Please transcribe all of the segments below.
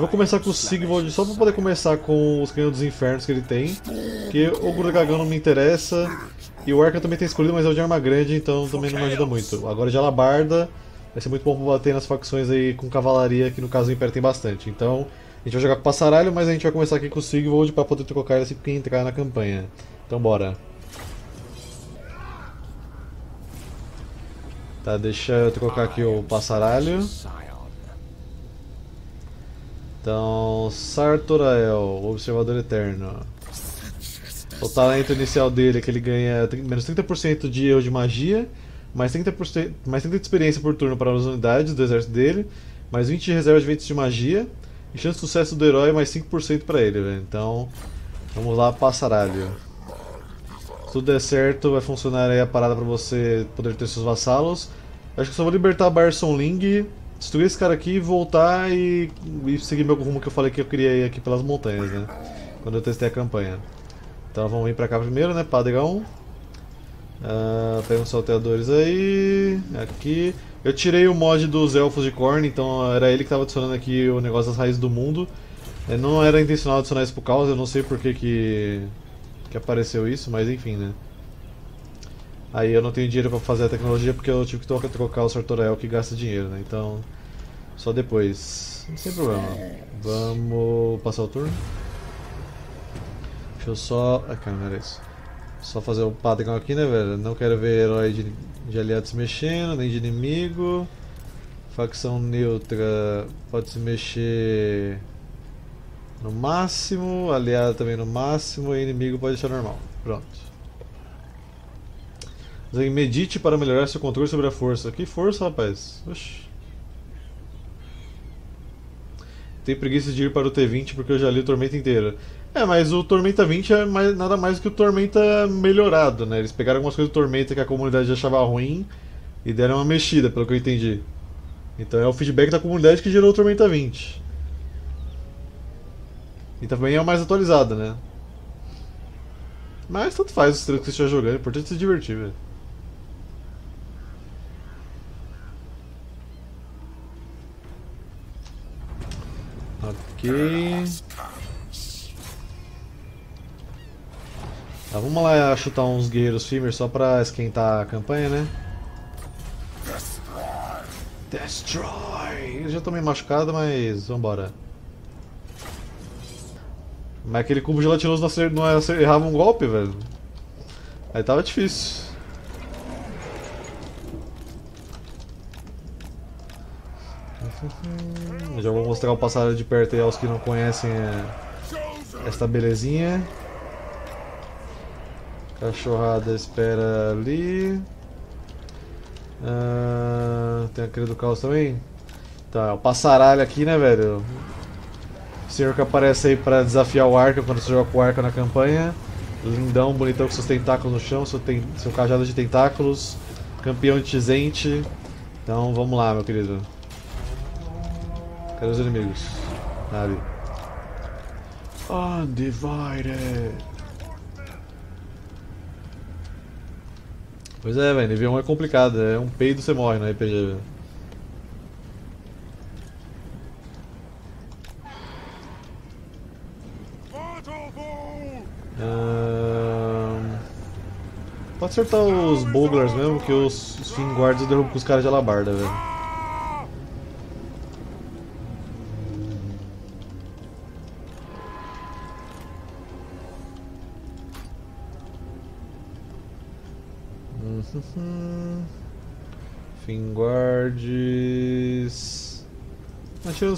Eu vou começar com o Sigvald só pra poder começar com os Canhões dos Infernos que ele tem. Porque o Grugagão não me interessa. E o Arca também tem escolhido, mas é o de arma grande, então também não me ajuda muito. Agora de Alabarda vai ser muito bom pra bater nas facções aí com cavalaria, que no caso o Império tem bastante. Então a gente vai jogar com o Passaralho, mas a gente vai começar aqui com o Sigvald pra poder trocar ele assim que entrar na campanha. Então bora. Tá, deixa eu trocar aqui o Passaralho. Então, Sartorael, Observador Eterno. O talento inicial dele é que ele ganha menos 30% de erro de magia, mais 30%, mais 30 de experiência por turno para as unidades do exército dele, mais 20 de reserva de ventos de magia, e chance de sucesso do herói mais 5% para ele. Então, vamos lá, passaralho. Se tudo der certo, vai funcionar aí a parada para você poder ter seus vassalos. Acho que só vou libertar Barson Ling destruir esse cara aqui, voltar e, e seguir meu rumo que eu falei que eu queria ir aqui pelas montanhas, né? Quando eu testei a campanha. Então vamos vir pra cá primeiro, né? Padrão. Uh, tem uns salteadores aí. Aqui. Eu tirei o mod dos Elfos de Korn, então era ele que estava adicionando aqui o negócio das raízes do mundo. É, não era intencional adicionar isso pro caos, eu não sei por que, que, que apareceu isso, mas enfim, né? Aí eu não tenho dinheiro para fazer a tecnologia porque eu tive que trocar o Sartorel que gasta dinheiro, né? Então, só depois. Sem problema. Vamos passar o turno. Deixa eu só... Ah, cara, não era isso. Só fazer o padrão aqui, né, velho? Não quero ver herói de, de aliados se mexendo, nem de inimigo. Facção neutra pode se mexer no máximo, aliado também no máximo e inimigo pode deixar normal. Pronto. Medite para melhorar seu controle sobre a força. Que força, rapaz? Oxi. Tenho preguiça de ir para o T20 porque eu já li o Tormenta inteiro. É, mas o Tormenta 20 é mais, nada mais que o Tormenta melhorado, né? Eles pegaram algumas coisas do Tormenta que a comunidade achava ruim e deram uma mexida, pelo que eu entendi. Então é o feedback da comunidade que gerou o Tormenta 20. E também é o mais atualizado, né? Mas tanto faz o estilo que você estiver jogando, é importante se divertir, velho. Ok. Tá, vamos lá chutar uns guerreiros Fimmer só pra esquentar a campanha, né? Destroy! Eu já tô meio machucado, mas vambora. Mas aquele cubo gelatinoso não, não errava um golpe, velho. Aí tava difícil. Já vou mostrar o passado de perto aí aos que não conhecem é, esta belezinha. Cachorrada espera ali. Ah, tem aquele do caos também? Tá, o passaralho aqui, né, velho? O senhor que aparece aí pra desafiar o arco quando você joga com o arco na campanha. Lindão, bonitão com seus tentáculos no chão, seu, ten... seu cajado de tentáculos. Campeão de Tizente. Então vamos lá, meu querido. Cadê os inimigos? Ali. Undivided. Pois é, velho, nível 1 é complicado, é um peido você morre no RPG, velho. Pode acertar os Boglars mesmo, que os, os Guards derrubam com os caras de alabarda, velho.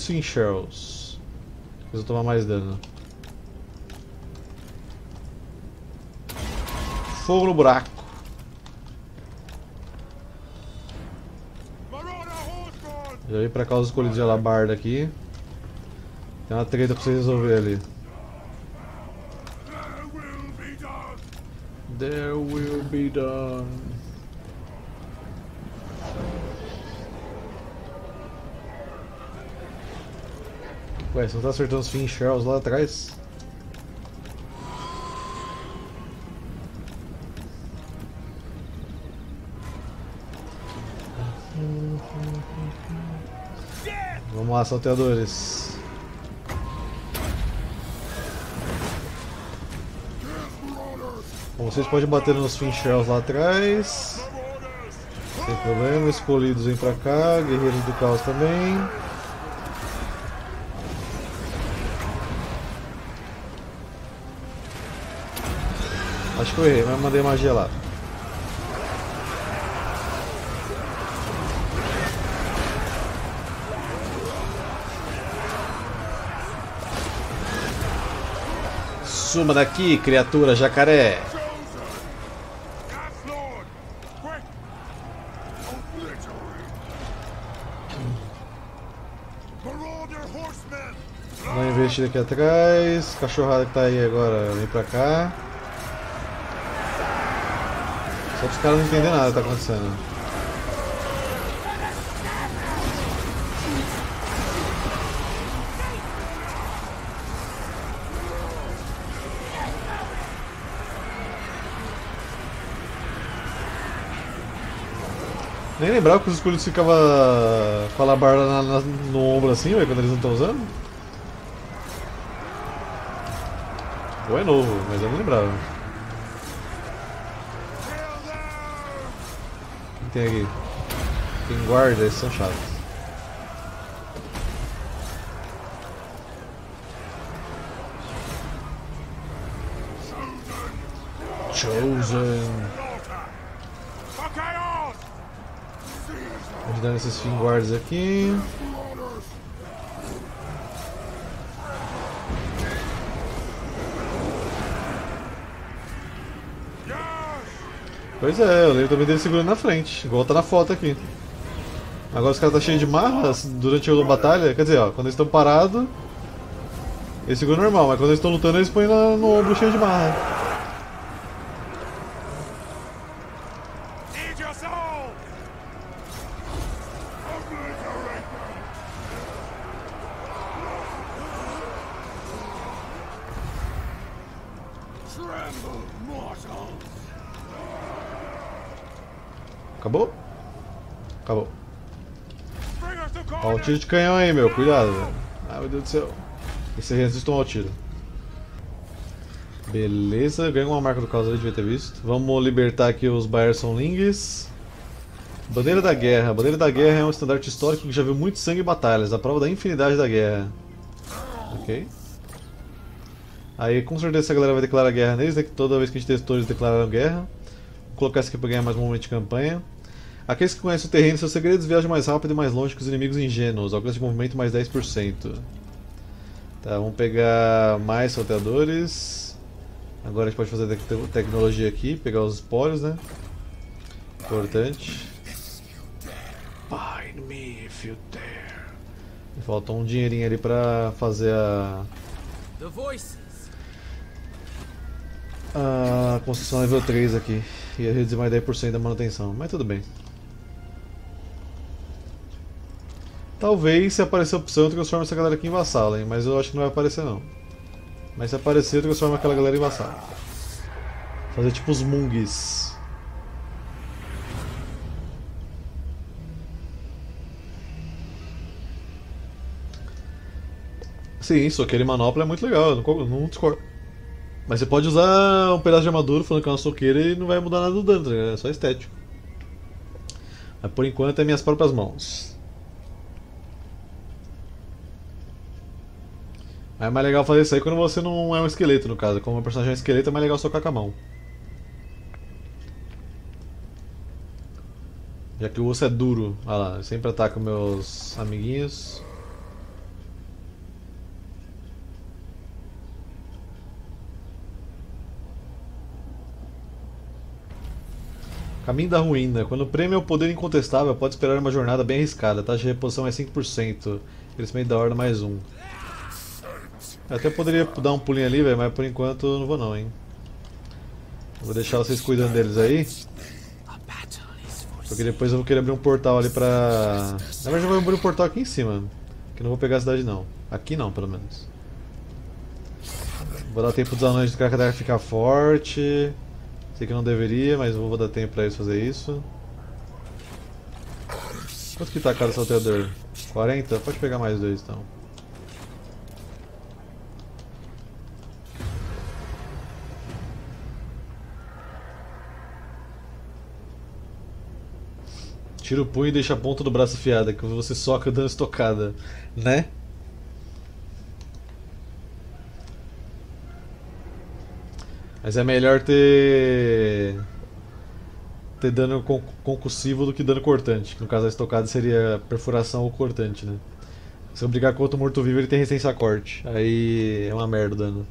Atira os Finshells. Preciso tomar mais dano. Fogo no buraco. Já vim pra cá os escolhidos de alabarda aqui. Tem uma treta pra vocês resolver ali. There will be done. Ué, você não tá acertando os finchells lá atrás? Vamos lá, salteadores. Bom, vocês podem bater nos finchells lá atrás. Sem problema, escolhidos vem pra cá, guerreiros do caos também. Acho que eu errei, mas mandei magia lá. Suma daqui, criatura jacaré! Dá uma investida aqui atrás. Cachorrada que tá aí agora, vem pra cá. Só que os caras não entendem nada que tá acontecendo. Nem lembrava que os escudos ficavam com a labarda na, na, no ombro assim, quando eles não estão usando. Ou é novo, mas eu não lembrava. O que tem aqui? Tem guarda, esses são chatos. Chosen. Ajudando esses finguards aqui. Pois é, eu lembro também dele segurando na frente, igual tá na foto aqui. Agora os caras tá cheio de marras durante a batalha, quer dizer, ó, quando eles estão parados, eles seguram normal, mas quando eles estão lutando eles põem no ombro cheio de marra. Acabou? Acabou. Ó, o tiro de canhão aí, meu. Cuidado, velho. Ai, meu Deus do céu. Esse resiste ao tiro. Beleza, ganhou uma marca do caos ali, devia ter visto. Vamos libertar aqui os Bayerson Lings. Bandeira da Guerra. Bandeira da Guerra é um estandarte histórico que já viu muito sangue e batalhas, a prova da infinidade da guerra. Ok. Aí com certeza essa galera vai declarar guerra neles, né? Que toda vez que a gente testou eles declararam guerra. Vou colocar isso aqui para ganhar mais um momento de campanha. Aqueles que conhecem o terreno e seus segredos viajam mais rápido e mais longe que os inimigos ingênuos. Alcance de movimento mais 10%. Tá, vamos pegar mais salteadores. Agora a gente pode fazer te tecnologia aqui, pegar os espólios, né? Importante. Find me if you dare. Falta um dinheirinho ali pra fazer a. A construção nível 3 aqui. Ia reduzir mais 10% da manutenção, mas tudo bem. Talvez se aparecer a opção eu transforme essa galera aqui em vassalo, hein? mas eu acho que não vai aparecer não. Mas se aparecer eu transformo aquela galera em vassalo. Fazer tipo os Mungs. Sim, só aquele manopla é muito legal, eu não, não discordo. Mas você pode usar um pedaço de armadura falando que é uma soqueira e não vai mudar nada do dano, tá é só estético. Mas por enquanto é minhas próprias mãos. É mais legal fazer isso aí quando você não é um esqueleto, no caso. Como o personagem é um esqueleto, é mais legal socar com a mão. Já que o osso é duro. Olha lá, eu sempre ataco meus amiguinhos. Caminho da ruína. Quando o prêmio é o poder incontestável, pode esperar uma jornada bem arriscada. A taxa de reposição é 5%. Crescimento da horda mais 1. Eu até poderia dar um pulinho ali, velho, mas por enquanto não vou não, hein. vou deixar vocês cuidando deles aí. Porque depois eu vou querer abrir um portal ali pra... Na verdade eu vou abrir um portal aqui em cima. Que não vou pegar a cidade não. Aqui não, pelo menos. Vou dar tempo dos anões de Crocodile ficar forte. Sei que não deveria, mas vou dar tempo pra eles fazer isso. Quanto que tá cada salteador? 40? Pode pegar mais dois então. Tira o punho e deixa a ponta do braço afiada, que você soca dando estocada, né? Mas é melhor ter. ter dano concussivo do que dano cortante. Que no caso a estocada seria perfuração ou cortante, né? Se eu brigar com outro morto-vivo, ele tem resistência a corte. Aí é uma merda o dano.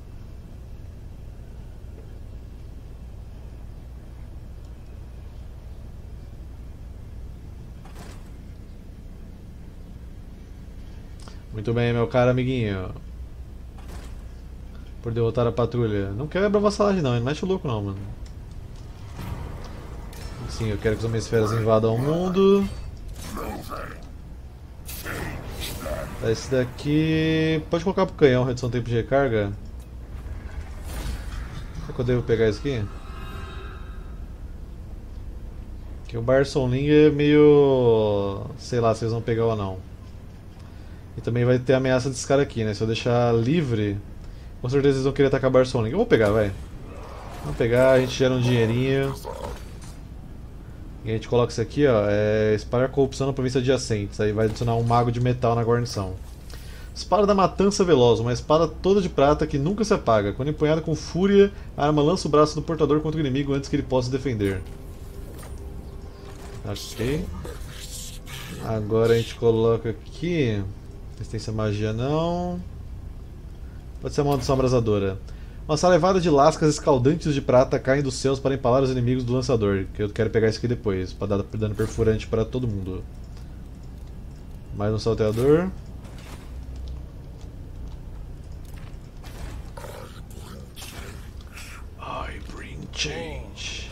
Muito bem, meu caro amiguinho. Por derrotar a patrulha. Não quebra a vassalagem não, ele não mexe o louco não, mano. Sim, eu quero que os homens esferas invadam o mundo. Esse daqui... Pode colocar pro canhão, redução do tempo de recarga. Será que eu devo pegar isso aqui? Que o Barson Ling é meio... Sei lá se eles vão pegar ou não. E também vai ter ameaça desse cara aqui, né? Se eu deixar livre, com certeza eles vão querer atacar Barson Ling. Eu vou pegar, vai. Vamos pegar, a gente gera um dinheirinho. E a gente coloca isso aqui, ó, é espalhar corrupção na província adjacente. Aí vai adicionar um mago de metal na guarnição. Espada da Matança Veloz, uma espada toda de prata que nunca se apaga. Quando empunhada com fúria, a arma lança o braço do portador contra o inimigo antes que ele possa defender. Ok. Agora a gente coloca aqui... Resistência magia não... Pode ser uma maldição abrasadora. Uma salivada de lascas escaldantes de prata caem dos céus para empalar os inimigos do lançador. Que eu quero pegar isso aqui depois, para dar dano perfurante para todo mundo. Mais um salteador. I bring change.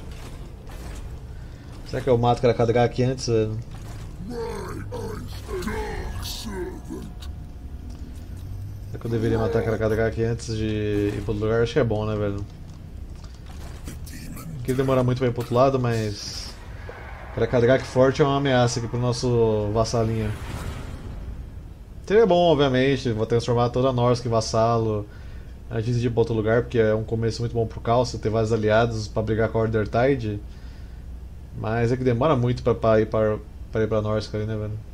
Será que eu mato o cara aqui antes, velho? Que eu deveria matar aquela aqui antes de ir pro outro lugar? Acho que é bom, né, velho? Aqui demora muito pra ir pro outro lado, mas... Krakadrak forte é uma ameaça aqui pro nosso vassalinho. Seria bom, obviamente, vou transformar toda a Norsk em vassalo antes de ir pra outro lugar, porque é um começo muito bom pro Caos, ter vários aliados pra brigar com a Order Tide. Mas é que demora muito pra ir pra ir pra Norsk ali, né, velho?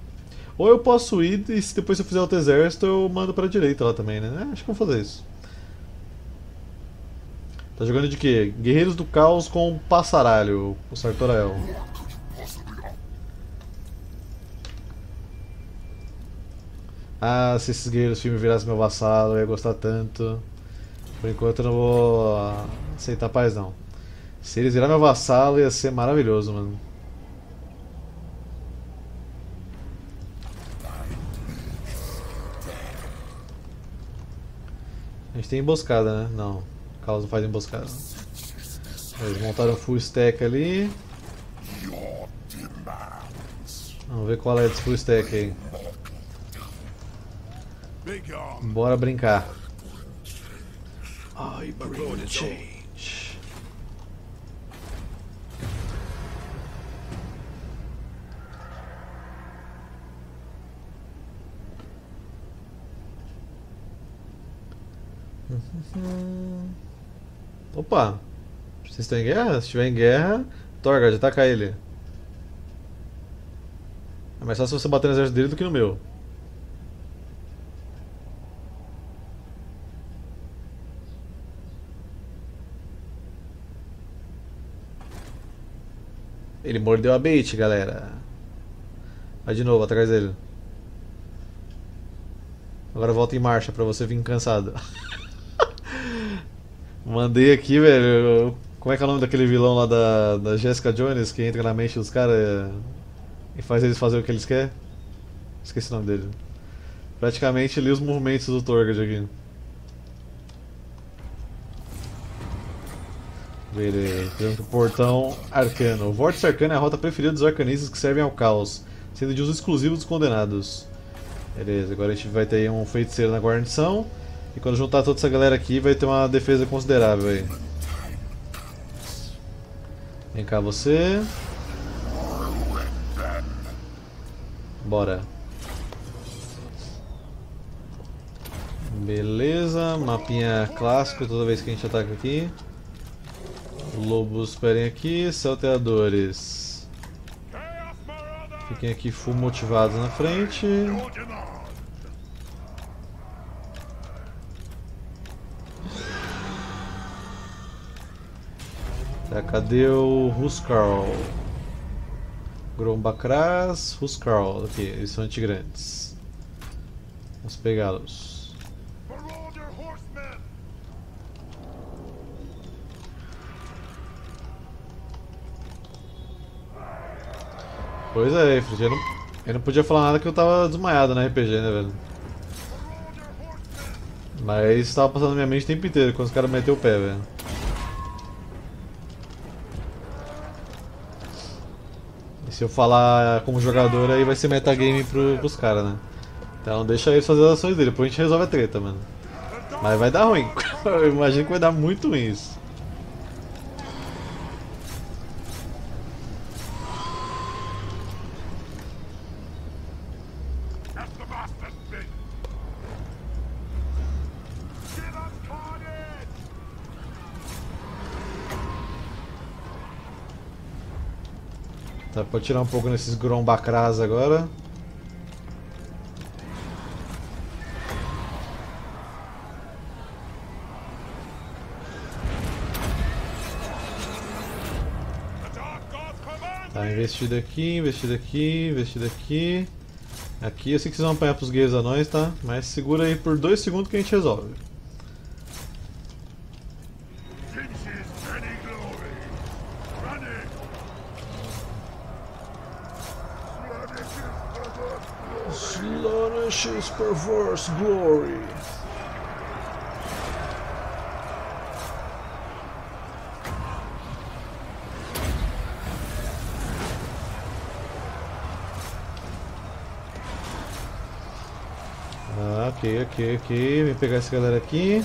Ou eu posso ir e se depois eu fizer outro exército eu mando pra direita lá também, né? É, acho que vou fazer isso. Tá jogando de quê? Guerreiros do Caos com Passaralho, o Sartorael. Ah, se esses guerreiros filme virassem meu vassalo, eu ia gostar tanto. Por enquanto eu não vou aceitar paz não. Se eles virar meu vassalo ia ser maravilhoso, mano. A gente tem emboscada, né? Não, Carlos não faz emboscada. Eles montaram full stack ali. Vamos ver qual é desse full stack aí. Bora brincar. I bring change. Opa! Vocês estão em guerra? Se estiver em guerra, Torgard, ataca ele. É mais fácil você bater no exército dele do que no meu. Ele mordeu a bait, galera. Vai de novo, atrás dele. Agora volta em marcha pra você vir cansado. Mandei aqui, velho. Como é que é o nome daquele vilão lá da, da Jessica Jones que entra na mente dos caras e faz eles fazer o que eles querem? Esqueci o nome dele. Praticamente li os movimentos do Torgad aqui. Beleza, o portão arcano. O vórtice arcano é a rota preferida dos arcanistas que servem ao caos, sendo de uso exclusivo dos condenados. Beleza, agora a gente vai ter um feiticeiro na guarnição. E quando juntar toda essa galera aqui, vai ter uma defesa considerável aí. Vem cá você. Bora. Beleza, mapinha clássico toda vez que a gente ataca aqui. Lobos esperem aqui, salteadores. Fiquem aqui full motivados na frente. Tá, cadê o Huskarl? Grombakras, Huskarl. Aqui, eles são antigrandes. Vamos pegá-los. Pois é, eu não, eu não podia falar nada que eu tava desmaiado na RPG, né, velho? Mas tava passando na minha mente o tempo inteiro quando os caras meteram o pé, velho. Se eu falar como jogador, aí vai ser metagame pro, pros caras, né? Então deixa eles fazer as ações dele, depois a gente resolve a treta, mano. Mas vai dar ruim. eu imagino que vai dar muito ruim isso. Tá, pode tirar um pouco nesses Grombacras agora. Tá, investido aqui, investido aqui, investido aqui. Aqui eu sei que vocês vão apanhar pros guerreiros anões, tá? Mas segura aí por 2 segundos que a gente resolve. Perverse glory. Ah, ok, ok, ok. Vem pegar essa galera aqui.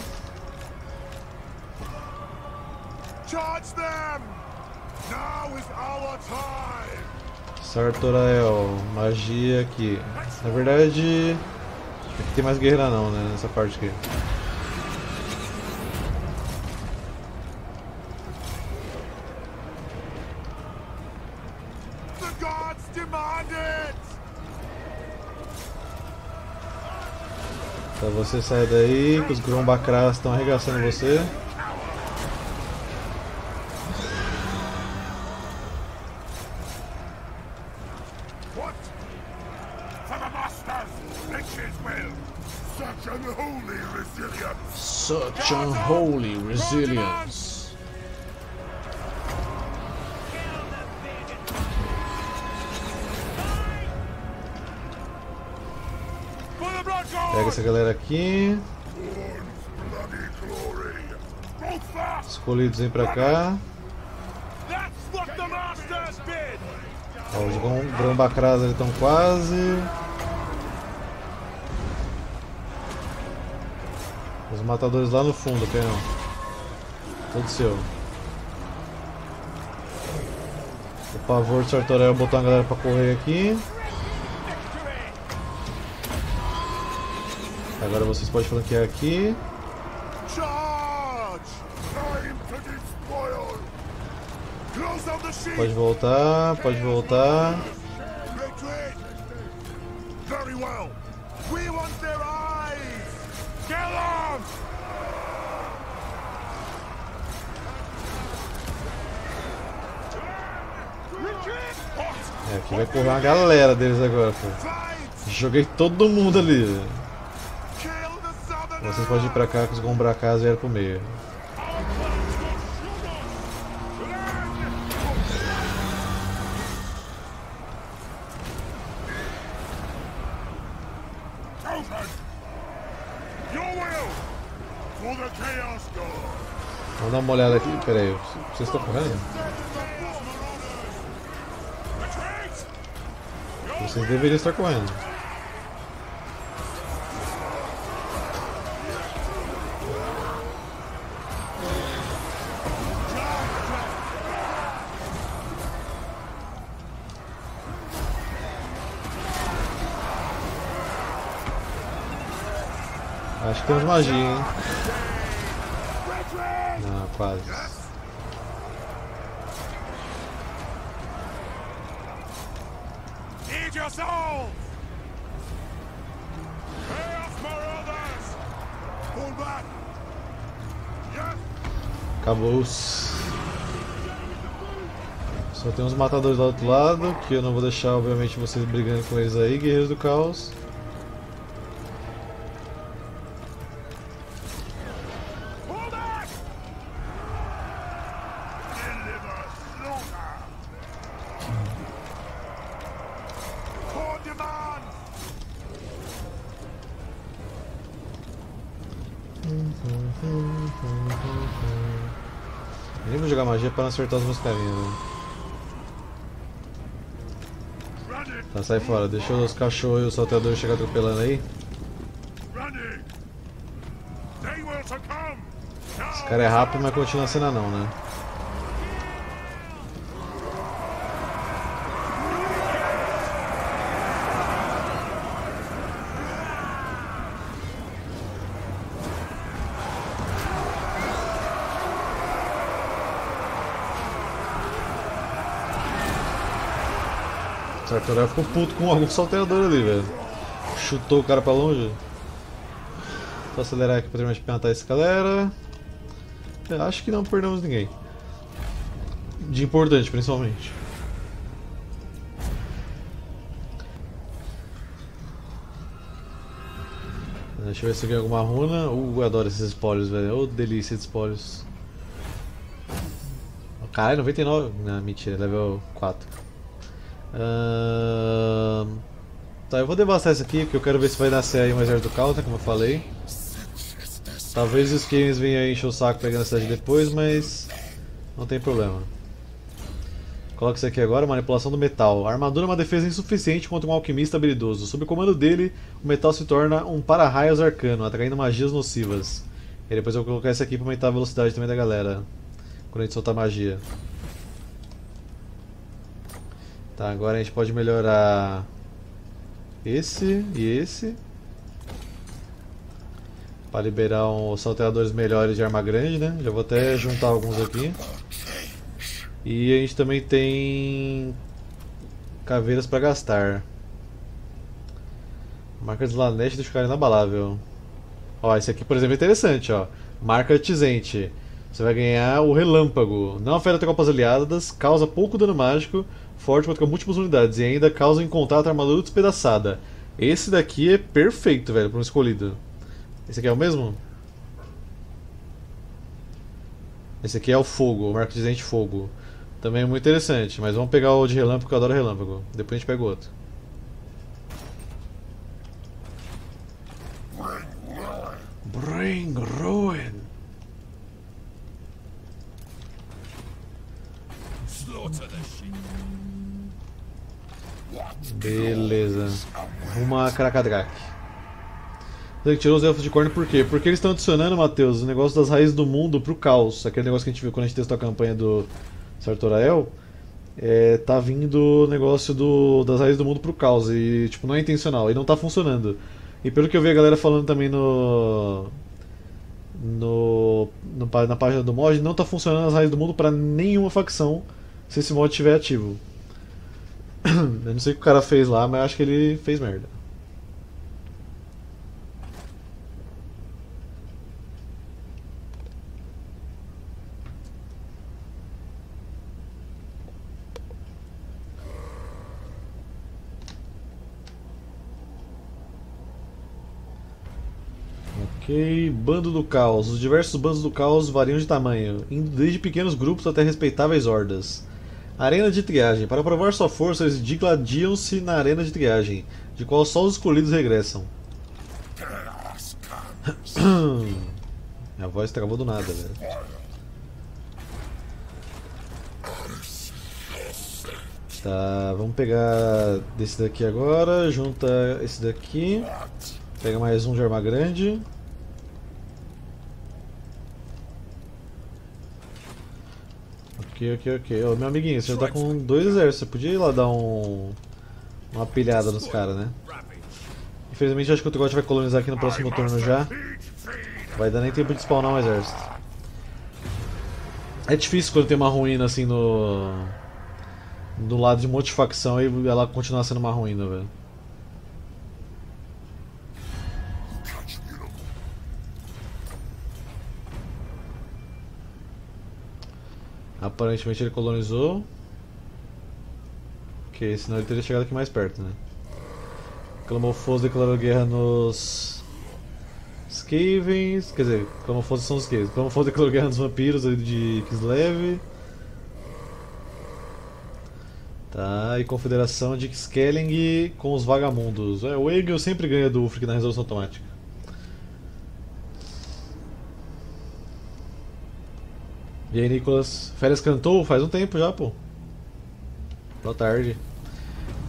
Charge them! Now is our time! Sartorael, magia aqui. Na verdade, aqui tem mais guerreira não, né? Nessa parte aqui. Pra você sair daí, que os Grombacras estão arregaçando você. Resilience. Pega essa galera aqui. Escolhidos vem pra cá. Ó, os Grombacras ali estão quase. Os matadores lá no fundo, canhão. Todo seu. Pavor de Sartorel botou uma galera pra correr aqui. Agora vocês podem flanquear aqui. Charge! Time to despoil! Close up the sheep! Pode voltar, pode voltar. Very well! We want their eyes! Kill them! Retreat! What? É, aqui vai correr uma galera deles agora, pô. Joguei todo mundo ali. Vocês podem ir pra cá que os Gombracas vieram pro meio. Vamos dar uma olhada aqui. Pera aí, vocês estão correndo? Vocês deveriam estar correndo. Acho que temos magia, hein? Não, quase. Acabou. Só tem uns matadores do outro lado, que eu não vou deixar, obviamente, vocês brigando com eles aí, guerreiros do caos. Pull demand! Nem vou jogar magia para não acertar os meus carinhos, né? Tá, sai fora, deixa os cachorros e os salteadores chegar atropelando aí. Esse cara é rápido, mas continua sendo anão, né? O Sartorel ficou puto com algum salteador ali, velho. Chutou o cara pra longe. Vou acelerar aqui pra terminar de plantar essa galera. Eu acho que não perdemos ninguém. De importante, principalmente. Deixa eu ver se tem alguma runa. Uh, eu adoro esses espólios, velho. Ô, delícia de espólios. Caralho, 99. Não, mentira, level 4. Tá, eu vou devastar isso aqui, porque eu quero ver se vai nascer aí um exército do caos, né, como eu falei. Talvez os games venham aí encher o saco pegando a cidade depois, mas não tem problema. Coloca isso aqui agora, manipulação do metal. A armadura é uma defesa insuficiente contra um alquimista habilidoso. Sob o comando dele, o metal se torna um para-raios arcano, atraindo magias nocivas. E depois eu vou colocar isso aqui para aumentar a velocidade também da galera. Quando a gente soltar magia. Tá, agora a gente pode melhorar esse e esse. Para liberar os salteadores melhores de arma grande, né? Já vou até juntar alguns aqui. E a gente também tem caveiras para gastar. Marca de Lanete deixa o cara inabalável. Ó, esse aqui, por exemplo, é interessante, ó. Marca Tizente. Você vai ganhar o Relâmpago. Não afeta tropas aliadas, causa pouco dano mágico, forte contra múltiplas unidades e ainda causa em contato armadura despedaçada. Esse daqui é perfeito, velho, para um escolhido. Esse aqui é o mesmo? Esse aqui é o fogo, o marco Tizente fogo. Também é muito interessante, mas vamos pegar o de relâmpago, que eu adoro relâmpago. Depois a gente pega o outro. Bring ruin. Beleza. Rumo a Karakadrak. Você tirou os elfos de corno por quê? Porque eles estão adicionando, Matheus, o negócio das raízes do mundo pro caos. Aquele negócio que a gente viu quando a gente testou a campanha do Sartorael. É, tá vindo o negócio do, das raízes do mundo pro caos. E tipo, não é intencional. E não tá funcionando. E pelo que eu vi a galera falando também no. No, no na página do mod, não tá funcionando as raízes do mundo pra nenhuma facção se esse mod estiver ativo. Eu não sei o que o cara fez lá, mas acho que ele fez merda. Ok, Bando do Caos. Os diversos bandos do caos variam de tamanho, indo desde pequenos grupos até respeitáveis hordas. Arena de triagem. Para provar sua força, eles digladiam-se na arena de triagem, de qual só os escolhidos regressam. Minha voz travou do nada, velho. Tá, vamos pegar desse daqui agora, junta esse daqui, pega mais um de arma grande. Ok, ok, ok. Ô, meu amiguinho, você já tá com dois exércitos, você podia ir lá dar um, uma pilhada nos caras, né? Infelizmente, acho que o Trogot vai colonizar aqui no próximo turno já. Vai dar nem tempo de spawnar um exército. É difícil quando tem uma ruína assim no. do lado de um monte de facção e ela continuar sendo uma ruína, velho. Aparentemente ele colonizou. Ok, senão ele teria chegado aqui mais perto, né? Clamofoso declarou guerra nos Skavens, quer dizer, Clamofoso são os Skavens. Clamofoso declarou guerra nos vampiros ali de Kislev. Tá, e Confederação de Skelling com os Vagamundos. É, o Egil sempre ganha do Ulfric na resolução automática. E aí, Nicolas? Férias cantou? Faz um tempo já, pô. Boa tarde.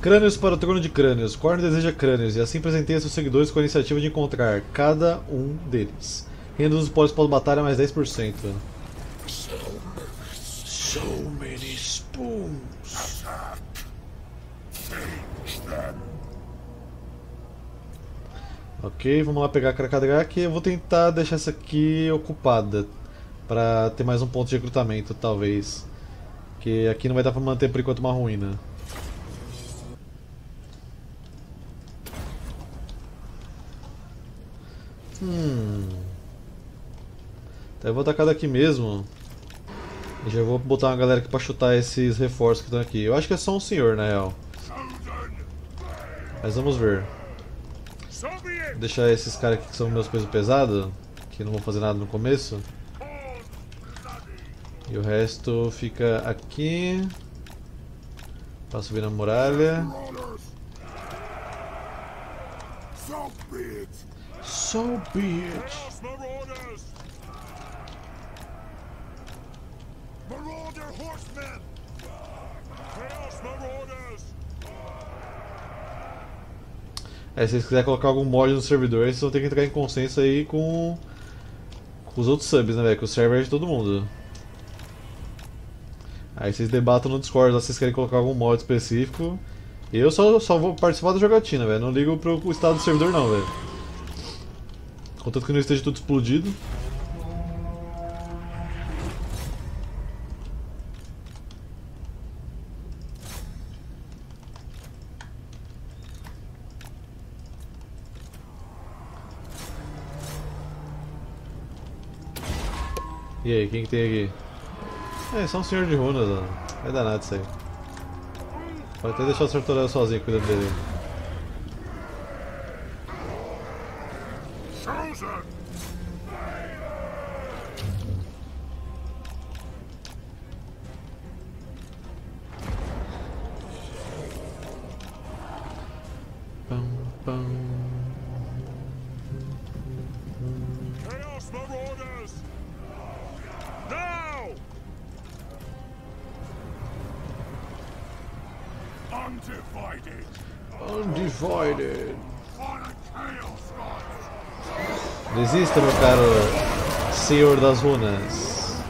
Crânios para o trono de crânios. Korn deseja crânios e assim presentei a seus seguidores com a iniciativa de encontrar cada um deles. Renda dos polis pós-batalha mais 10%. So many spoons. Ok, vamos lá pegar a Krakadrak. Eu vou tentar deixar essa aqui ocupada. Pra ter mais um ponto de recrutamento, talvez. Que aqui não vai dar pra manter por enquanto uma ruína. Hum. Então vou atacar daqui mesmo. E já vou botar uma galera aqui pra chutar esses reforços que estão aqui. Eu acho que é só um senhor, na real. Mas vamos ver. Vou deixar esses caras aqui que são meus pesos pesados, que não vão fazer nada no começo. E o resto fica aqui. Pra subir na muralha. So be it. Marauder horsemen! Chaos Marauders! É, se vocês quiserem colocar algum mod no servidor, vocês vão ter que entrar em consenso aí com, com os outros subs, né, velho? Que o server de todo mundo. Aí vocês debatam no Discord lá vocês querem colocar algum mod específico. Eu só, só vou participar da jogatina, velho. Não ligo pro estado do servidor não, velho. Contanto que não esteja tudo explodido. E aí, quem que tem aqui? É, só um senhor de runas, ó. Vai dar nada isso aí. Pode até deixar o Sartorel sozinho cuidando dele. Das Runas.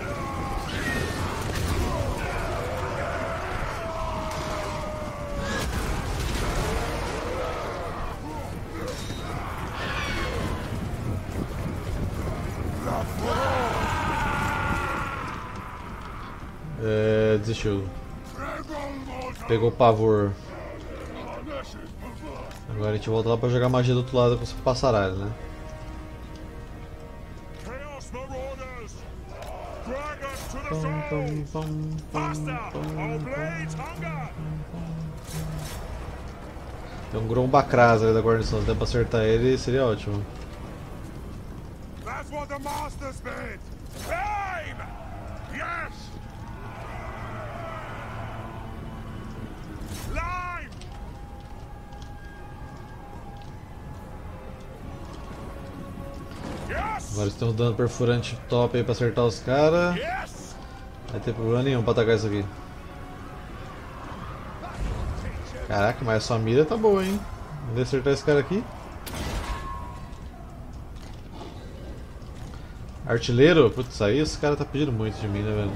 É, desistiu. Pegou pavor. Agora a gente volta lá pra jogar magia do outro lado com esse passaralho, né? Tem um Grombacraz ali da guarnição, se der pra acertar ele seria ótimo. That's what the masters bid! Climb! Yes! Line! Yes! Agora eles estão dando perfurante top aí pra acertar os caras. Yes! Não vai ter problema nenhum pra atacar isso aqui. Caraca, mas a sua mira tá boa, hein? Vamos acertar esse cara aqui. Artilheiro? Putz, aí esse cara tá pedindo muito de mim, né, velho?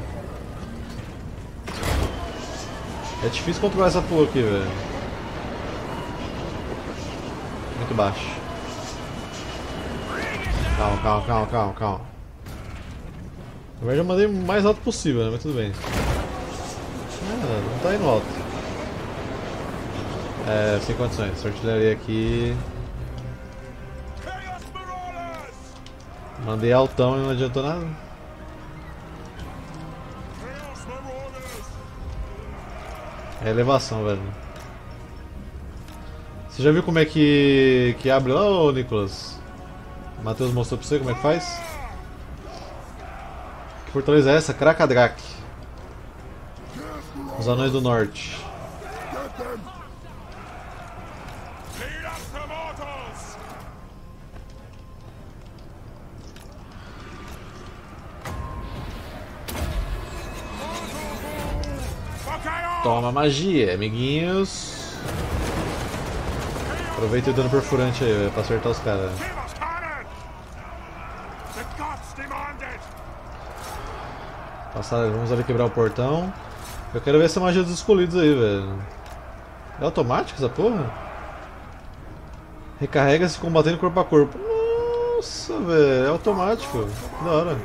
É difícil controlar essa porra aqui, velho. Muito baixo. Calma, calma, calma, calma, calma. Na verdade eu mandei o mais alto possível, né? Mas tudo bem. Ah, não tá indo alto. É, sem condições. Essa artilharia aqui. Mandei altão e não adiantou nada. É elevação, velho. Você já viu como é que, que abre lá, ô Nicolas? Matheus mostrou pra você como é que faz? Fortaleza é essa? Krakadrak. Os anões do norte. Toma magia, amiguinhos. Aproveita o dano perfurante aí, velho, pra acertar os caras. Passar, vamos ali quebrar o portão. Eu quero ver essa magia dos escolhidos aí, velho. É automático essa porra? Recarrega-se combatendo corpo a corpo. Nossa, velho, é automático. Da hora.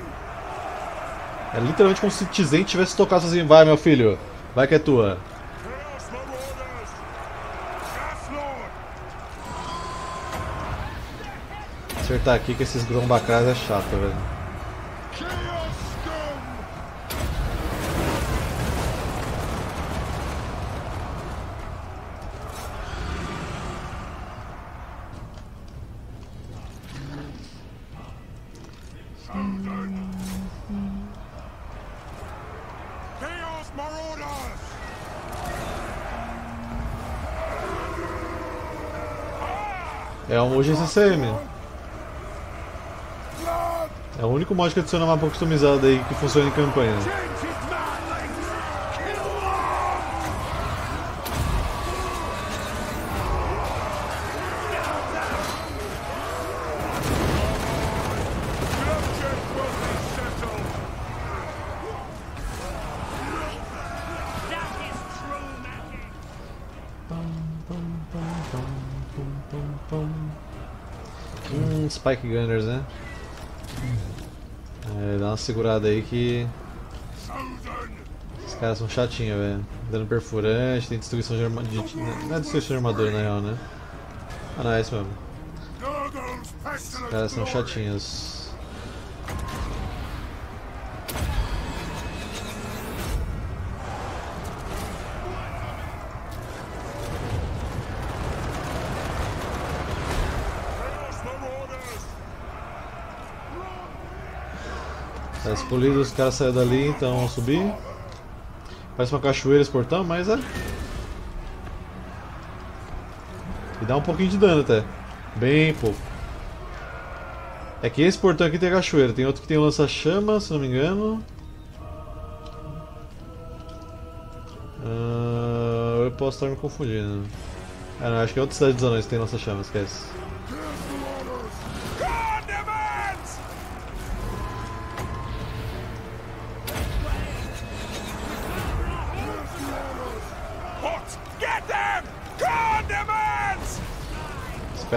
É literalmente como se Tizen tivesse tocado assim, vai meu filho, vai que é tua. Acertar aqui que esses grombacrais é chato, velho. É um GCCM. Blood! É o único mod que adiciona mapa customizado aí que funciona em campanha. Spike Gunners, né? É, dá uma segurada aí que esses caras são chatinhos, velho. Dano perfurante, tem destruição de armadura. Não é destruição de armadura na real, né? Ah não, é isso mesmo. Os caras são chatinhos. Tá expolido, os caras saíram dali, então vamos subir. Parece uma cachoeira esse portão, mas é. E dá um pouquinho de dano até. Bem pouco. É que esse portão aqui tem cachoeira, tem outro que tem lança-chama, se não me engano. Ah, eu posso estar me confundindo. Ah, não, acho que é outra cidade dos anões que tem lança-chama, esquece.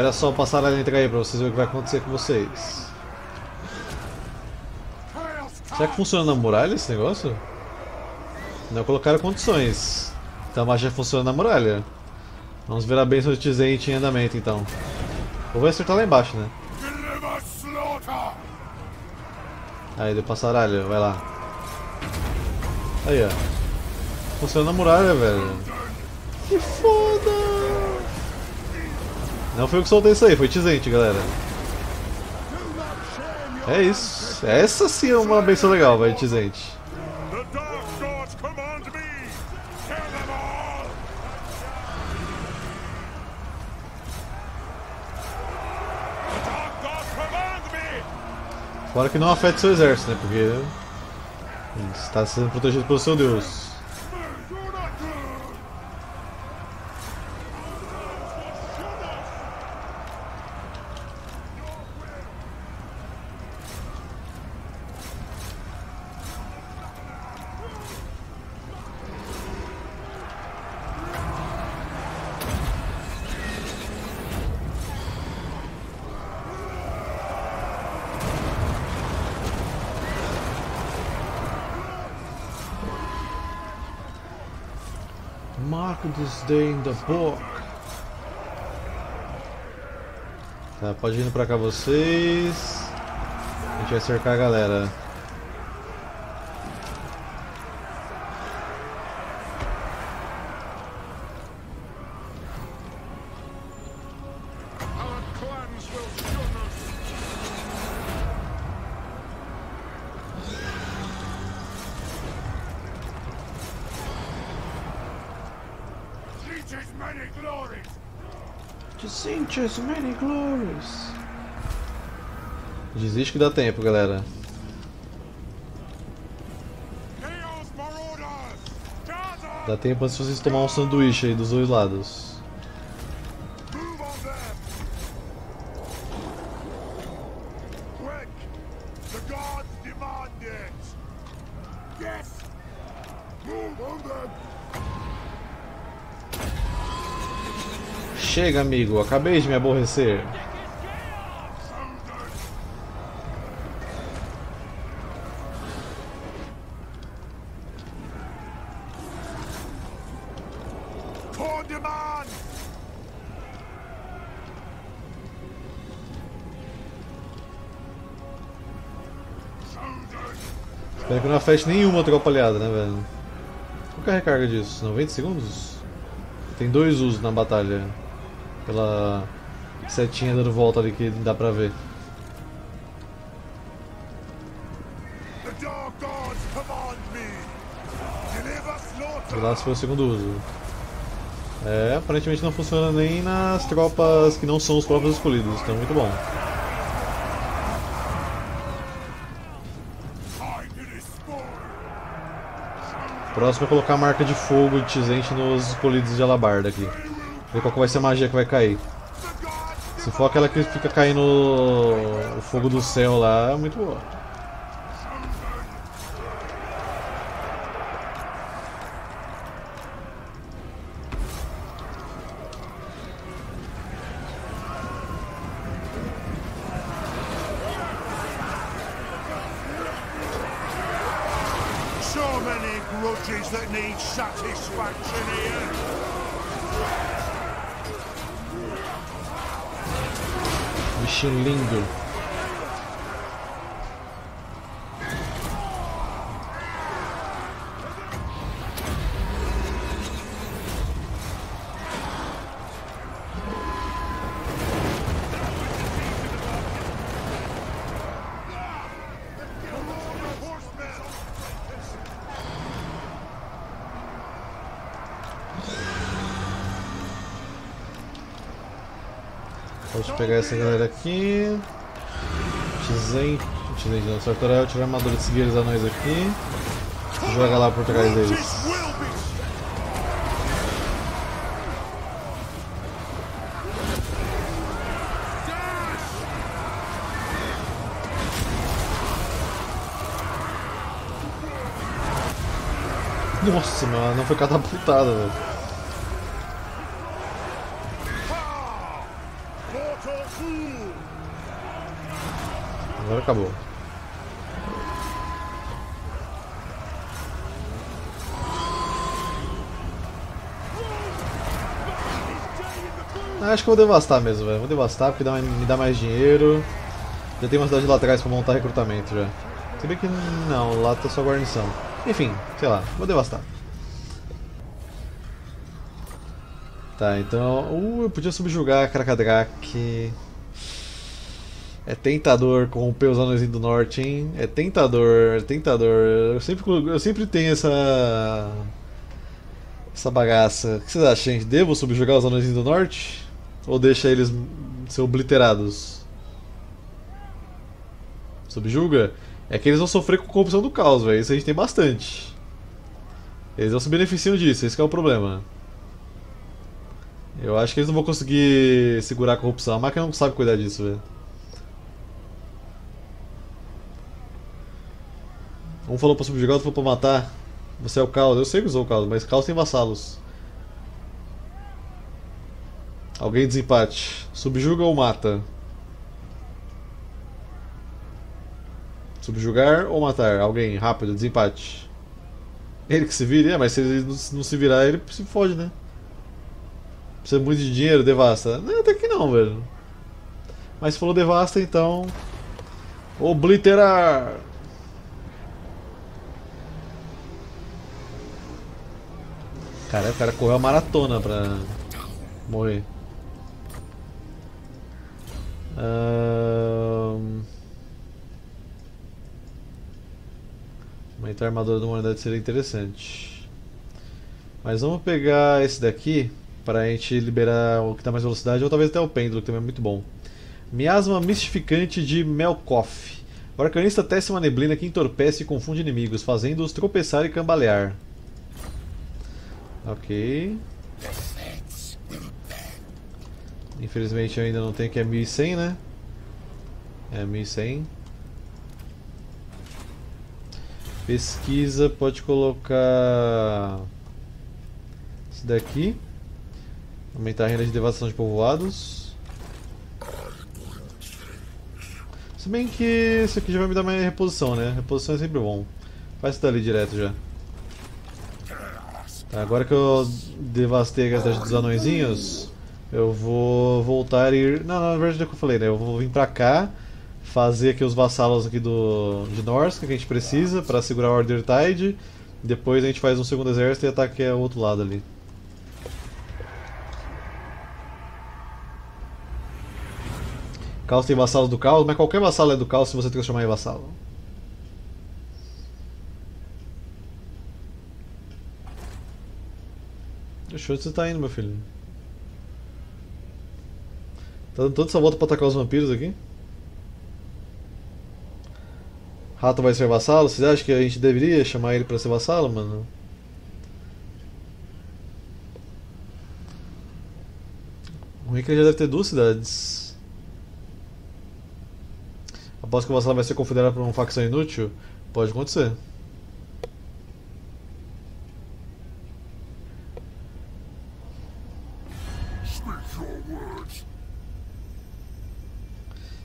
Espera só passar a letra aí pra vocês verem o que vai acontecer com vocês. Será que funciona na muralha esse negócio? Não colocaram condições. Então a magia funciona na muralha. Vamos ver a bênção de Tizente em andamento então. Ou vai acertar lá embaixo, né? Aí, deu passaralho, vai lá. Aí, ó. Funciona na muralha, velho. Que foda! Não foi eu que soltei isso aí, foi Tizente, galera. É isso. Essa sim é uma benção legal, vai, Tizente. Fora que não afete seu exército, né? Porque ele está sendo protegido pelo seu deus. Day in the Book. Tá, pode ir pra cá vocês. A gente vai cercar a galera. Descentes many glories. Desiste que dá tempo, galera. Dá tempo antes de vocês tomar um sanduíche aí dos dois lados. Chega, amigo, acabei de me aborrecer. Espero que não afete nenhuma tropa aliada, né, velho? Qual que é a recarga disso? 90 segundos? Tem dois usos na batalha. Pela setinha dando volta ali que dá pra ver. E lá se foi o segundo uso. É, aparentemente não funciona nem nas tropas que não são os próprios escolhidos, então muito bom. Próximo é colocar a marca de fogo de Tizente nos escolhidos de alabarda aqui. Ver qual vai ser a magia que vai cair. Se for aquela que fica caindo o fogo do céu lá, é muito boa. Pode pegar essa galera aqui. Tizente. Tizente não, Sartorel, tirar armadura de seguir eles anões aqui. Joga lá por trás deles. Nossa, mano, não foi catapultada, velho. Acabou. Acho que vou devastar mesmo, velho. Vou devastar porque dá, me dá mais dinheiro. Já tem uma cidade lá atrás pra montar recrutamento já. Se bem que não, lá tá só guarnição. Enfim, sei lá, vou devastar. Tá, então. Uh, eu podia subjugar Krakadrak. É tentador corromper os anões do norte, hein? É tentador, é tentador. Eu sempre, eu sempre tenho essa. Essa bagaça. O que vocês acham, gente? Devo subjugar os anões do norte? Ou deixa eles ser obliterados? Subjuga? É que eles vão sofrer com corrupção do caos, velho. Isso a gente tem bastante. Eles não se beneficiam disso, esse é o problema. Eu acho que eles não vão conseguir segurar a corrupção. A máquina não sabe cuidar disso, velho. Um falou pra subjugar, outro falou pra matar. Você é o caos. Eu sei que eu sou o caos, mas caos tem vassalos. Alguém desempate. Subjuga ou mata? Subjugar ou matar? Alguém, rápido, desempate. Ele que se vire, é, mas se ele não se virar, ele se fode, né? Precisa muito de dinheiro, devasta. Não, até que não, velho. Mas falou devasta, então. Obliterar! Cara, o cara correu a maratona pra morrer. Aumentar a armadura da humanidade seria interessante. Mas vamos pegar esse daqui para a gente liberar o que dá mais velocidade, ou talvez até o pêndulo, que também é muito bom. Miasma mistificante de Melkoff. O arcanista tece uma neblina que entorpece e confunde inimigos, fazendo-os tropeçar e cambalear. Ok. Infelizmente eu ainda não tenho que é 1100, né? É 1100. Pesquisa, pode colocar esse daqui. Aumentar a renda de devastação de povoados. Se bem que isso aqui já vai me dar mais reposição, né? Reposição é sempre bom. Faz isso dali direto já. Agora que eu devastei a cidade dos anõezinhos, eu vou voltar e ir... Não, na verdade é o que eu falei, né? Eu vou vir pra cá fazer aqui os vassalos aqui do de Norsk que a gente precisa para segurar o Order Tide. Depois a gente faz um segundo exército e ataca o outro lado ali. Caos tem vassalos do caos, mas qualquer vassalo é do caos se você transformar em vassalo. Onde você tá indo, meu filho? Tá dando toda essa volta pra atacar os vampiros aqui? Rato vai ser vassalo? Vocês acham que a gente deveria chamar ele pra ser vassalo, mano? O ruim já deve ter duas cidades. Após que o vassalo vai ser confederado por uma facção inútil? Pode acontecer.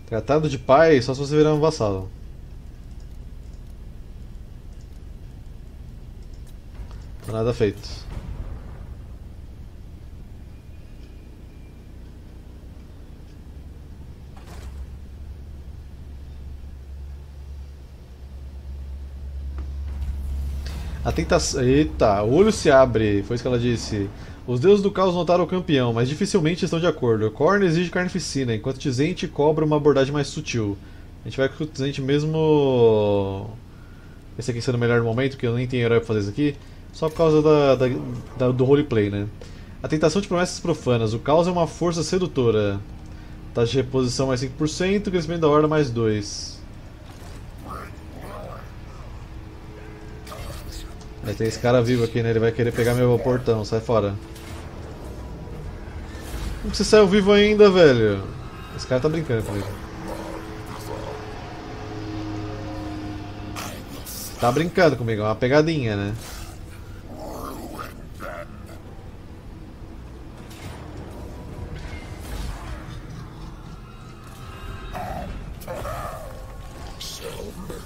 Tratado de pai só se você virar um vassalo. Nada feito. A tentação. Eita, o olho se abre, foi isso que ela disse. Os deuses do caos notaram o campeão, mas dificilmente estão de acordo. Korn exige carnificina, enquanto Tizente cobra uma abordagem mais sutil. A gente vai com o Tizente mesmo. Esse aqui sendo o melhor momento, porque eu nem tenho herói pra fazer isso aqui. Só por causa da, da, da- do roleplay, né? A tentação de promessas profanas. O caos é uma força sedutora. Taxa de reposição mais 5%, crescimento da horda mais 2. Aí tem esse cara vivo aqui, né? Ele vai querer pegar meu portão, sai fora. Como você saiu vivo ainda, velho? Esse cara tá brincando comigo. Tá brincando comigo, é uma pegadinha, né?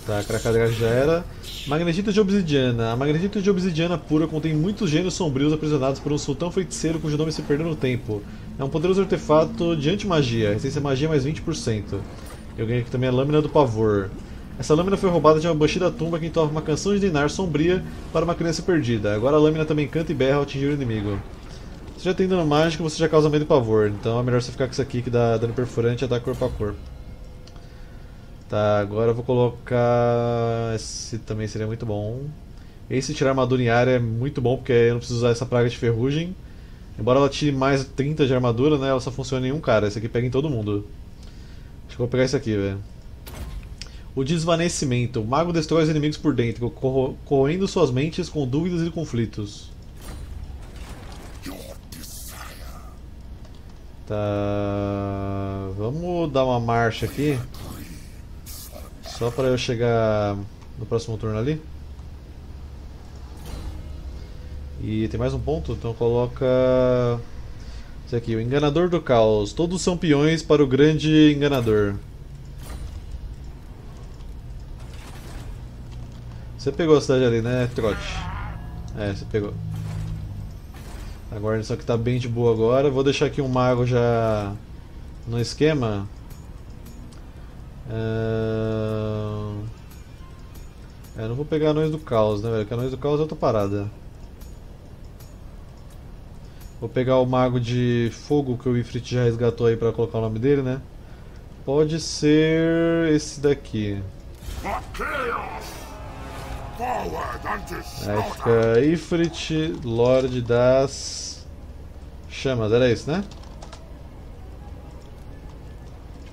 Tá, cracadra já era. Magnetito de obsidiana. A magnetito de obsidiana pura contém muitos gênios sombrios aprisionados por um sultão feiticeiro cujo nome se perdeu no tempo. É um poderoso artefato de anti-magia, resistência magia mais 20%. Eu ganhei aqui também a lâmina do pavor. Essa lâmina foi roubada de uma banshee da tumba que entoa uma canção de dinar sombria para uma criança perdida. Agora a lâmina também canta e berra ao atingir o inimigo. Você já tem dano mágico, você já causa medo e pavor. Então é melhor você ficar com isso aqui que dá dano perfurante e ataque corpo a corpo. Tá, agora eu vou colocar. Esse também seria muito bom. Esse tirar armadura em área é muito bom porque eu não preciso usar essa praga de ferrugem. Embora ela tire mais 30 de armadura, né? Ela só funciona em um cara. Esse aqui pega em todo mundo. Acho que vou pegar esse aqui, velho. O desvanecimento. O mago destrói os inimigos por dentro, corro- corroendo suas mentes com dúvidas e conflitos. Tá. Vamos dar uma marcha aqui. Só para eu chegar no próximo turno ali. E tem mais um ponto, então coloca. Esse aqui, o enganador do caos. Todos são peões para o grande enganador. Você pegou a cidade ali, né, Trote? É, você pegou. A guarnição aqui tá bem de boa agora. Vou deixar aqui um mago já no esquema. Ah, É, não vou pegar anões do caos, né, velho? Porque anões do caos é outra parada. Vou pegar o mago de fogo que o Ifrit já resgatou aí pra colocar o nome dele, né? Pode ser esse daqui. Aí fica Ifrit, Lorde das Chamas, era isso, né?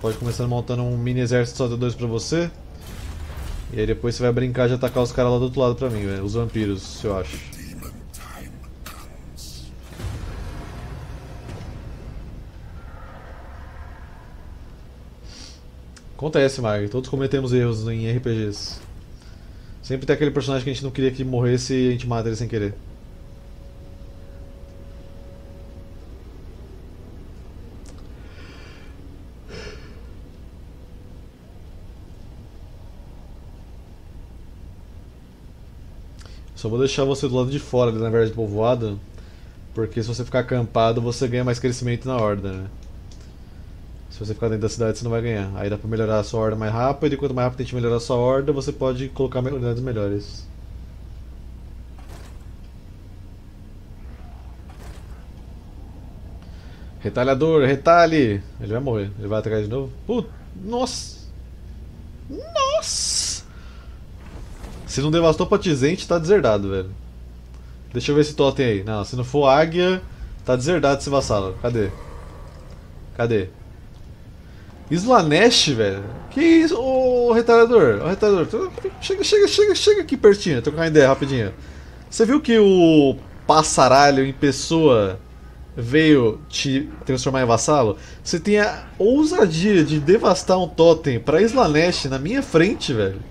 Pode começar montando um mini exército só de dois pra você. E aí depois você vai brincar de atacar os caras lá do outro lado pra mim, velho. Os vampiros, eu acho. Acontece, Mag. Todos cometemos erros em RPGs. Sempre tem aquele personagem que a gente não queria que morresse e a gente mata ele sem querer. Só vou deixar você do lado de fora, na verdade, do povoado. Porque se você ficar acampado, você ganha mais crescimento na horda, né? Se você ficar dentro da cidade, você não vai ganhar. Aí dá pra melhorar a sua horda mais rápido, e quanto mais rápido a gente melhorar a sua horda, você pode colocar unidades melhores. Retalhador, retalhe! Ele vai morrer. Ele vai atacar de novo. Put... Nossa! Nossa! Se não devastou patizente, tá deserdado, velho. Deixa eu ver esse totem aí. Não, se não for águia, tá deserdado esse vassalo. Cadê? Cadê? Slanesh, velho? Que isso? Ô, retalhador, ô, retalhador. Chega, chega, chega, chega aqui pertinho, trocar uma ideia rapidinho. Você viu que o passaralho em pessoa veio te transformar em vassalo? Você tem a ousadia de devastar um totem pra Slanesh na minha frente, velho.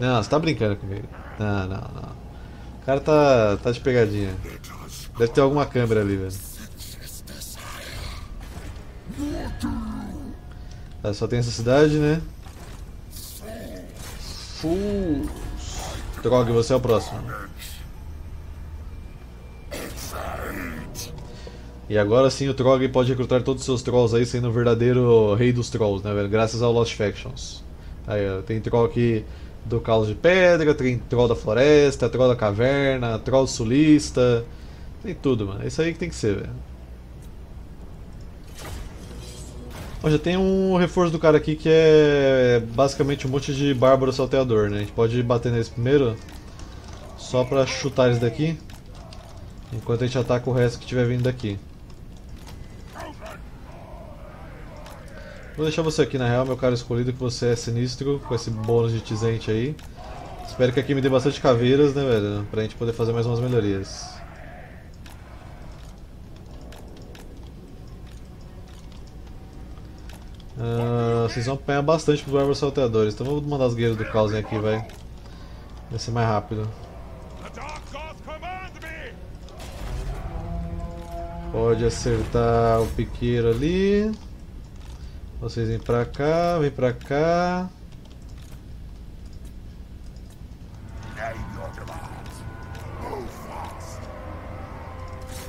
Não, você tá brincando comigo. Não, não, não. O cara tá, tá de pegadinha. Deve ter alguma câmera ali, velho. Tá, só tem essa cidade, né? Fools. Trog, você é o próximo. E agora sim o Trog pode recrutar todos os seus Trolls aí, sendo o verdadeiro rei dos Trolls, né, velho? Graças ao Lost Factions. Aí, ó, tem Troll aqui do Caos de Pedra, tem Troll da Floresta, Troll da Caverna, Troll Sulista. Tem tudo, mano. É isso aí que tem que ser, velho. Já tem um reforço do cara aqui que é basicamente um monte de bárbaro salteador, né? A gente pode bater nesse primeiro só pra chutar eles daqui. Enquanto a gente ataca o resto que tiver vindo daqui. Vou deixar você aqui na real, meu cara escolhido, que você é sinistro, com esse bônus de tizente aí. Espero que aqui me dê bastante caveiras, né, velho? Pra gente poder fazer mais umas melhorias. Vocês vão apanhar bastante pros bárbaros salteadores, então vou mandar os guerreiros do caos aqui, vai. Vai ser mais rápido. Pode acertar o piqueiro ali. Vocês vêm pra cá, vem pra cá.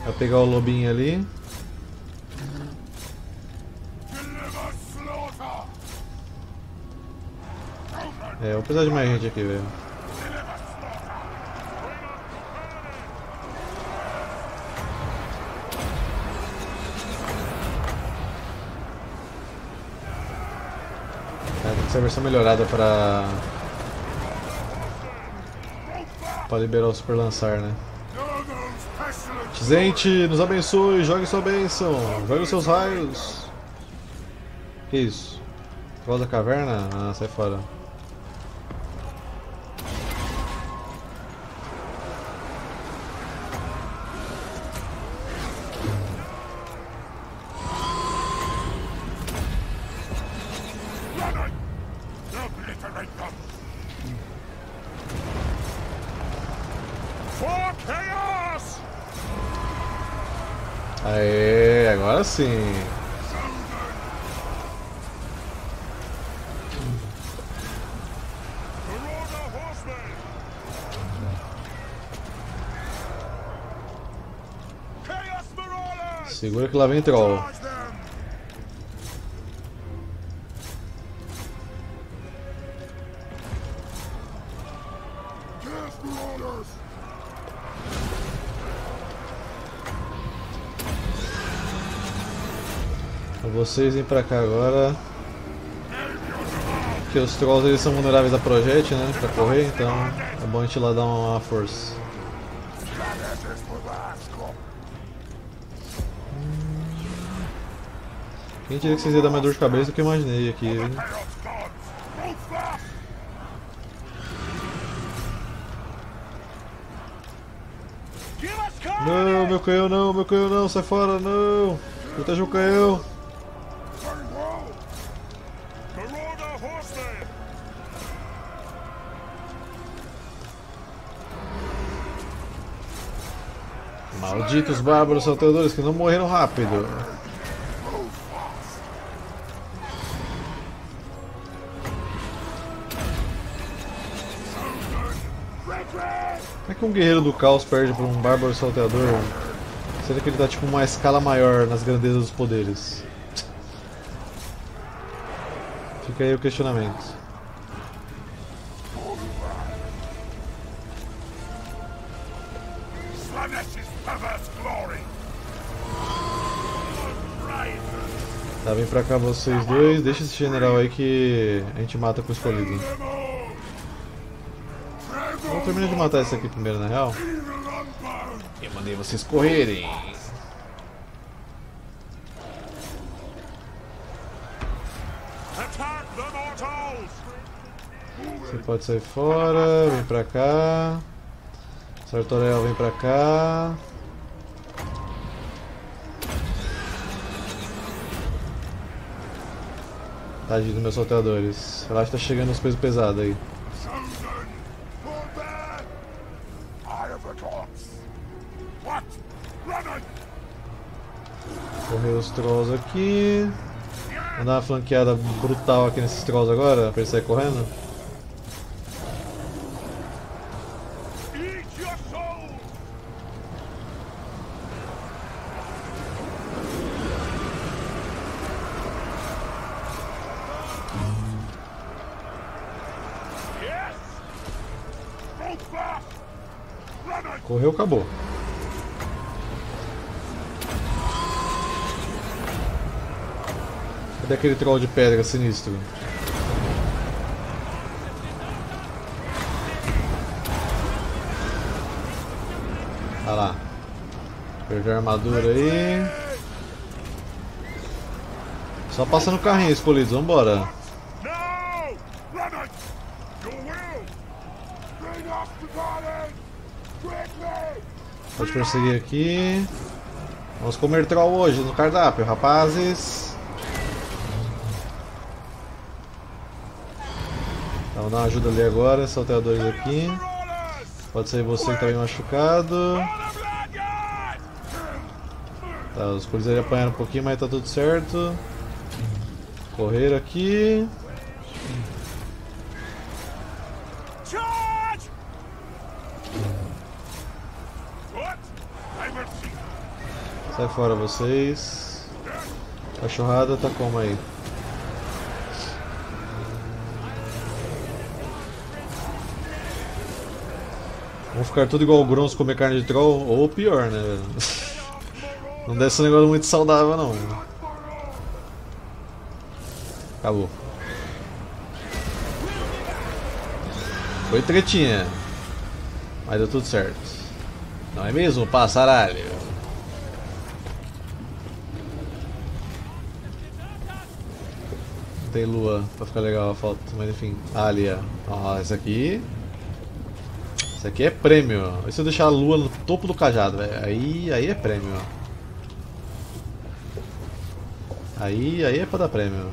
Vai pegar o lobinho ali. É, vou precisar de mais gente aqui, velho. É, que ser a versão melhorada pra. pra liberar o super lançar, né? Gente, nos abençoe, jogue sua bênção, jogue os seus raios. Isso? Voz da caverna? Ah, sai fora. Aê, agora sim. Segura que lá vem troll. Vocês vêm pra cá agora. Porque os trolls eles são vulneráveis a projétil, né? Pra correr, então é bom a gente lá dar uma força. Quem diria que vocês iam dar mais dor de cabeça do que eu imaginei aqui, hein? Não, meu canhão não, meu canhão não, sai fora, não! Proteja o canhão! Malditos bárbaros salteadores que não morreram rápido! Como é que um guerreiro do caos perde pra um bárbaro salteador? Sendo que ele tá tipo uma escala maior nas grandezas dos poderes. Fica aí o questionamento. Tá, vem pra cá vocês dois, deixa esse general aí que a gente mata com o escolhido. Vamos terminar de matar esse aqui primeiro, na real. Eu mandei vocês correrem. Você pode sair fora, vem pra cá. Sartorel vem pra cá. Tadinho dos meus salteadores. Relaxa, tá chegando os pesos pesados aí. Correr os trolls aqui. Vamos dar uma flanqueada brutal aqui nesses trolls agora, pra eles saírem correndo. Aquele troll de pedra sinistro? Olha lá. Perdeu a armadura aí. Só passando o carrinho escolhido, vambora. No! Pode perseguir aqui. Vamos comer troll hoje no cardápio, rapazes. Vamos dar uma ajuda ali agora, salteadores aqui. Pode sair você que tá bem machucado. Tá, os policiais apanharam um pouquinho, mas tá tudo certo. Correr aqui. Sai fora vocês. Cachorrada tá como aí? Ficar tudo igual o Grons comer carne de troll, ou pior, né? Não deve ser um negócio muito saudável não. Acabou. Foi tretinha. Mas deu tudo certo. Não é mesmo, passaralho? Não tem lua pra ficar legal a foto, mas enfim. Ah, ali, ó. Ó, esse aqui. Esse aqui é prêmio. E se eu deixar a lua no topo do cajado, velho? Aí, aí é prêmio. Aí, aí é pra dar prêmio.